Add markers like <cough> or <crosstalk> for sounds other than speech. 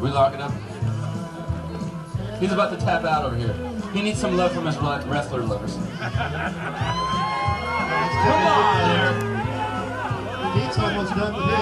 We lock it up. He's about to tap out over here. He needs some love from his wrestler lovers. <laughs> Come on! Pete's almost done with.